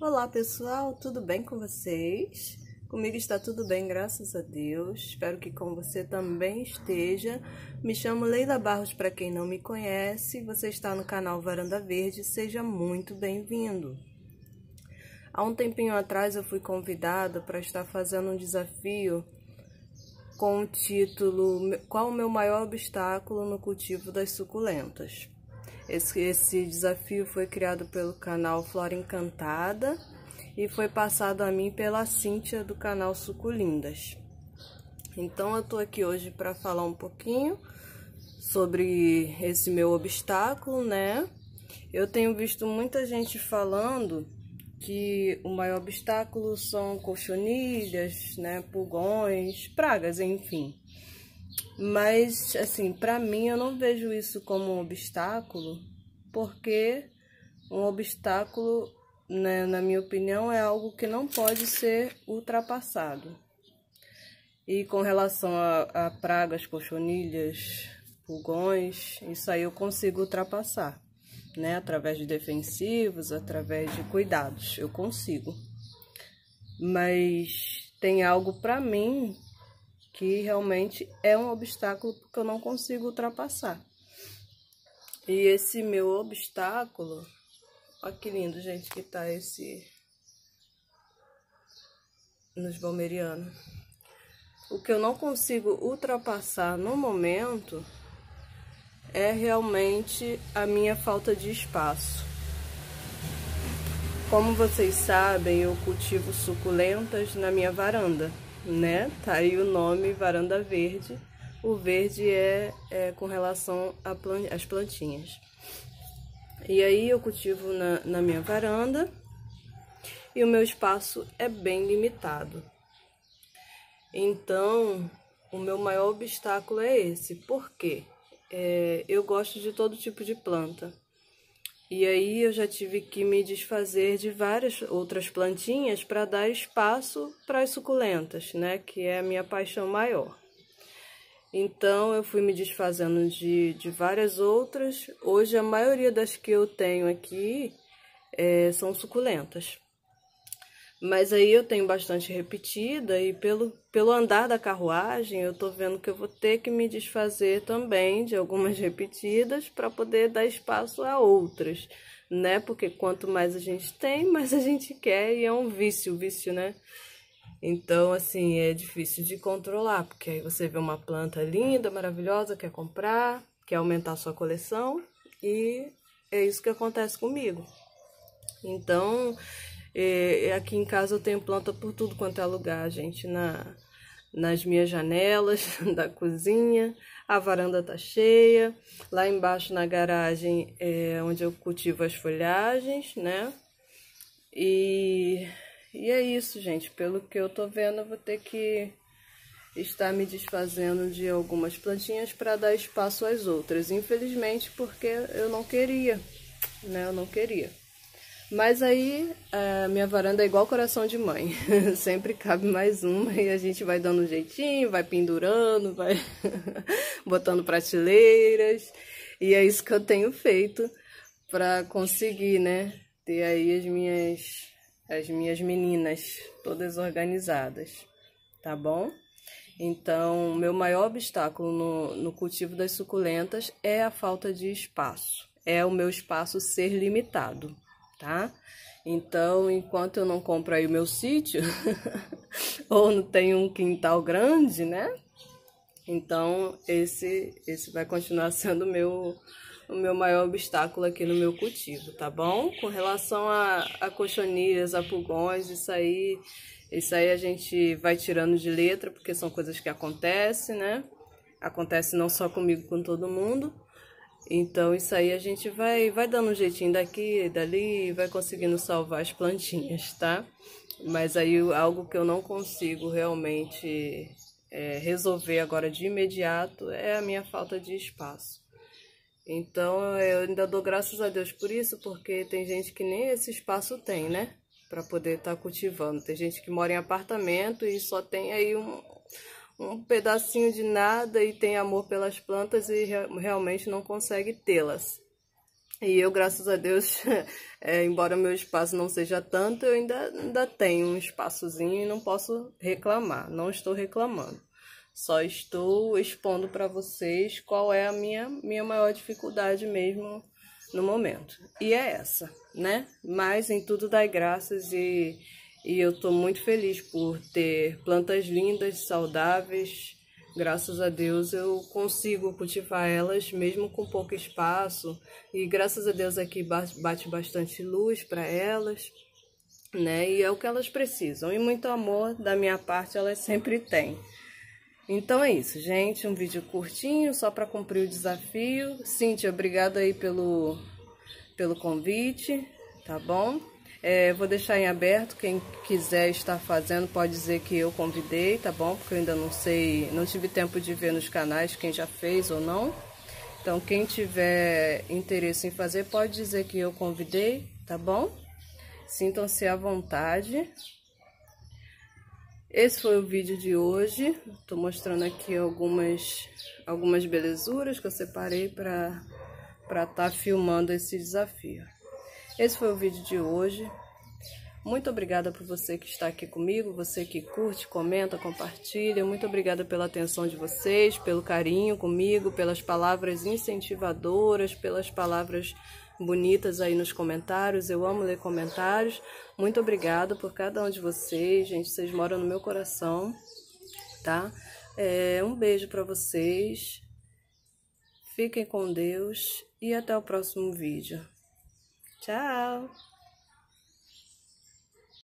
Olá pessoal, tudo bem com vocês? Comigo está tudo bem, graças a Deus. Espero que com você também esteja. Me chamo Leila Barros, para quem não me conhece. Você está no canal Varanda Verde, seja muito bem-vindo. Há um tempinho atrás eu fui convidada para estar fazendo um desafio com o título Qual o meu maior obstáculo no cultivo das suculentas? Esse, esse desafio foi criado pelo canal Flora Encantada e foi passado a mim pela Cíntia do canal Suculindas. Então eu tô aqui hoje para falar um pouquinho sobre esse meu obstáculo, né? Eu tenho visto muita gente falando que o maior obstáculo são colchonilhas, né, pulgões, pragas, enfim. Mas, assim, para mim eu não vejo isso como um obstáculo, porque um obstáculo, né, na minha opinião, é algo que não pode ser ultrapassado. E com relação a, a pragas, cochonilhas, pulgões, isso aí eu consigo ultrapassar, né? Através de defensivos, através de cuidados, eu consigo. Mas tem algo para mim que realmente é um obstáculo porque eu não consigo ultrapassar. E esse meu obstáculo, olha que lindo, gente, que tá esse nos Balmerianos. O que eu não consigo ultrapassar no momento é realmente a minha falta de espaço. Como vocês sabem, eu cultivo suculentas na minha varanda né? Tá aí o nome varanda verde. O verde é, é com relação às plantinhas. E aí eu cultivo na, na minha varanda e o meu espaço é bem limitado. Então, o meu maior obstáculo é esse. Por quê? É, eu gosto de todo tipo de planta. E aí eu já tive que me desfazer de várias outras plantinhas para dar espaço para as suculentas, né, que é a minha paixão maior. Então eu fui me desfazendo de, de várias outras. Hoje a maioria das que eu tenho aqui é, são suculentas. Mas aí eu tenho bastante repetida e pelo, pelo andar da carruagem eu tô vendo que eu vou ter que me desfazer também de algumas repetidas para poder dar espaço a outras, né? Porque quanto mais a gente tem, mais a gente quer e é um vício, vício, né? Então, assim, é difícil de controlar, porque aí você vê uma planta linda, maravilhosa, quer comprar, quer aumentar sua coleção e é isso que acontece comigo. Então, é, aqui em casa eu tenho planta por tudo quanto é lugar, gente. Na, nas minhas janelas da cozinha, a varanda tá cheia. Lá embaixo na garagem é onde eu cultivo as folhagens, né? E, e é isso, gente. Pelo que eu tô vendo, eu vou ter que estar me desfazendo de algumas plantinhas para dar espaço às outras. Infelizmente, porque eu não queria, né? Eu não queria. Mas aí, a minha varanda é igual coração de mãe. Sempre cabe mais uma e a gente vai dando um jeitinho, vai pendurando, vai botando prateleiras. E é isso que eu tenho feito para conseguir, né? Ter aí as minhas, as minhas meninas todas organizadas, tá bom? Então, meu maior obstáculo no, no cultivo das suculentas é a falta de espaço. É o meu espaço ser limitado tá? Então, enquanto eu não compro aí o meu sítio, ou não tenho um quintal grande, né? Então, esse, esse vai continuar sendo o meu, o meu maior obstáculo aqui no meu cultivo, tá bom? Com relação a, a cochonilhas, a pulgões, isso aí, isso aí a gente vai tirando de letra, porque são coisas que acontecem, né? Acontece não só comigo, com todo mundo. Então isso aí a gente vai, vai dando um jeitinho daqui dali, vai conseguindo salvar as plantinhas, tá? Mas aí algo que eu não consigo realmente é, resolver agora de imediato é a minha falta de espaço. Então eu ainda dou graças a Deus por isso, porque tem gente que nem esse espaço tem, né? Para poder estar tá cultivando. Tem gente que mora em apartamento e só tem aí um, um pedacinho de nada e tem amor pelas plantas e realmente não consegue tê-las. E eu, graças a Deus, é, embora meu espaço não seja tanto, eu ainda, ainda tenho um espaçozinho e não posso reclamar. Não estou reclamando. Só estou expondo para vocês qual é a minha, minha maior dificuldade mesmo no momento. E é essa, né? Mas em tudo dai graças e, e eu estou muito feliz por ter plantas lindas, saudáveis. Graças a Deus eu consigo cultivar elas mesmo com pouco espaço. E graças a Deus aqui bate bastante luz para elas, né? E é o que elas precisam. E muito amor da minha parte elas sempre têm. Então é isso, gente. Um vídeo curtinho, só para cumprir o desafio. Cíntia, obrigada aí pelo, pelo convite, tá bom? É, vou deixar em aberto, quem quiser estar fazendo pode dizer que eu convidei, tá bom? Porque eu ainda não sei, não tive tempo de ver nos canais quem já fez ou não. Então, quem tiver interesse em fazer, pode dizer que eu convidei, tá bom? Sintam-se à vontade. Esse foi o vídeo de hoje. Tô mostrando aqui algumas, algumas belezuras que eu separei para estar tá filmando esse desafio. Esse foi o vídeo de hoje. Muito obrigada por você que está aqui comigo, você que curte, comenta, compartilha. Muito obrigada pela atenção de vocês, pelo carinho comigo, pelas palavras incentivadoras, pelas palavras bonitas aí nos comentários. Eu amo ler comentários. Muito obrigada por cada um de vocês, gente. Vocês moram no meu coração, tá? É, um beijo para vocês. Fiquem com Deus e até o próximo vídeo. Ciao!